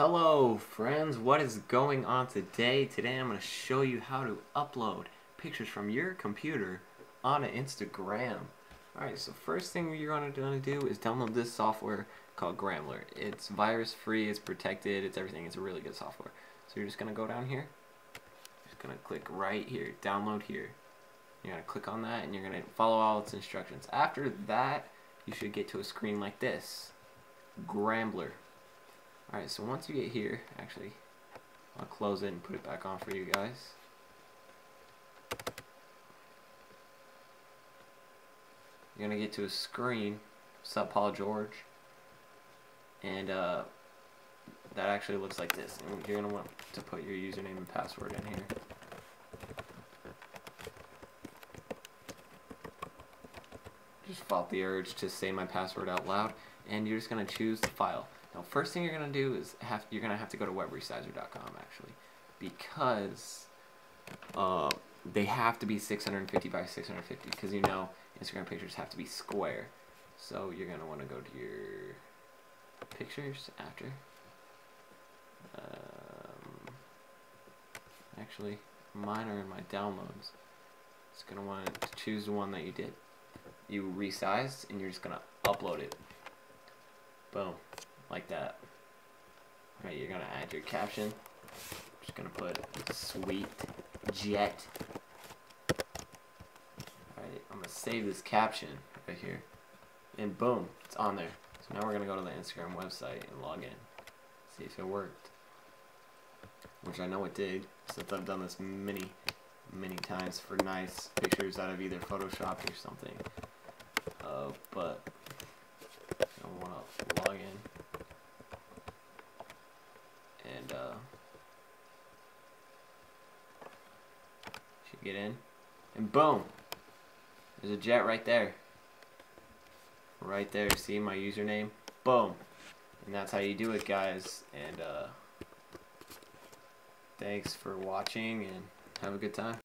Hello friends, what is going on today? Today I'm going to show you how to upload pictures from your computer onto Instagram. Alright, so first thing you're going to do is download this software called Gramblr. It's virus free, it's protected, it's everything, it's a really good software. So you're just going to go down here, just going to click right here, download here. You're going to click on that and you're going to follow all its instructions. After that, you should get to a screen like this. Gramblr. Alright, so once you get here, actually, I'll close it and put it back on for you guys. You're going to get to a screen, Sup Paul George, and uh, that actually looks like this. And you're going to want to put your username and password in here. Just fought the urge to say my password out loud, and you're just going to choose the file. Now, first thing you're to do is have you're to have to go to webresizer.com actually, because uh, they have to be 650 by 650 because you know Instagram pictures have to be square. So you're going to want to go to your pictures after. Um, actually, mine are in my downloads. It's going to want to choose the one that you did. You resized and you're just going to upload it. Boom like that. Alright, you're gonna add your caption. Just gonna put sweet jet. Alright, I'm gonna save this caption right here. And boom, it's on there. So now we're gonna go to the Instagram website and log in. See if it worked. Which I know it did, since I've done this many, many times for nice pictures out of either Photoshopped or something. Uh, but I want to log in. Get in, and boom, there's a jet right there. Right there, see my username? Boom. And that's how you do it, guys. And uh, thanks for watching, and have a good time.